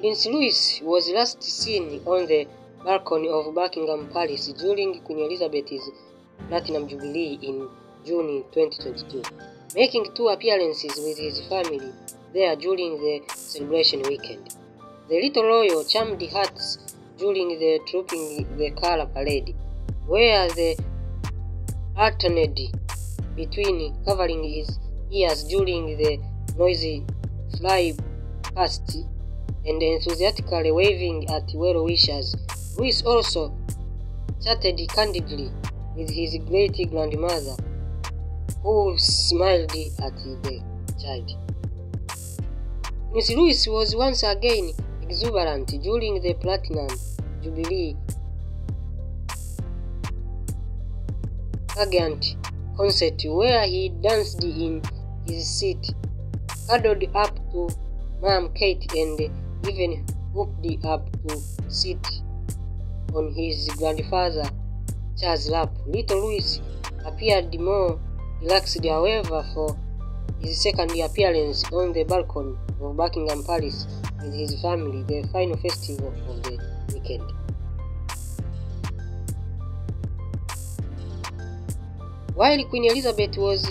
Prince Louis was last seen on the balcony of Buckingham Palace during Queen Elizabeth's Platinum Jubilee in June 2022, making two appearances with his family there during the celebration weekend. The little royal charmed hearts during the Trooping the Colour parade, where the alternate between covering his ears during the noisy fly past and enthusiastically waving at well wishers. Louis also chatted candidly with his great grandmother, who smiled at the child. Prince Louis was once again exuberant during the Platinum Jubilee pageant concert where he danced in his seat, cuddled up to Mom Kate and even whooped up to sit on his grandfather Charles' lap. Little Louis appeared more relaxed, however, for his second appearance on the balcony of Buckingham Palace with his family, the final festival of the weekend. While Queen Elizabeth was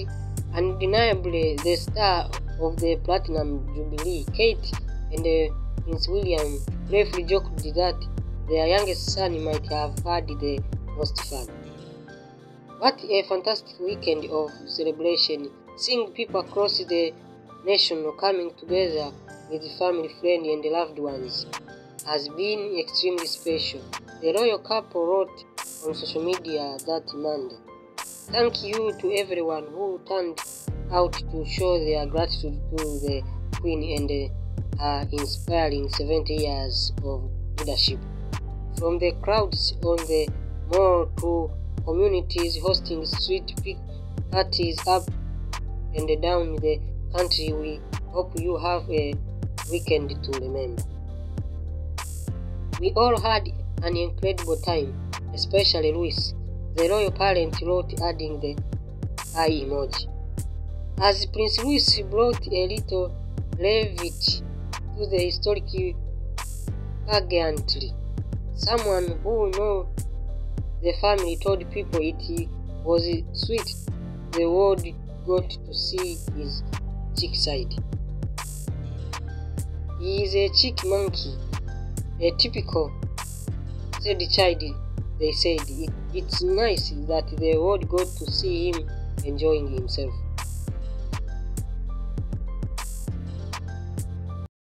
undeniably the star of the Platinum Jubilee, Kate and uh, Prince William briefly joked that their youngest son might have had the most fun. What a fantastic weekend of celebration, seeing people across the nation coming together with family, friends, and loved ones has been extremely special. The royal couple wrote on social media that Monday. Thank you to everyone who turned out to show their gratitude to the Queen and her inspiring 70 years of leadership. From the crowds on the mall to communities hosting street parties up and down the country, we hope you have a weekend to remember. We all had an incredible time, especially Louis. The royal parent wrote adding the eye emoji. As Prince Louis brought a little levity to the historic pageantry, someone who knew the family told people it was sweet the world got to see his chick side. He is a chick monkey, a typical, said child. They said it, it's nice that the world got to see him enjoying himself.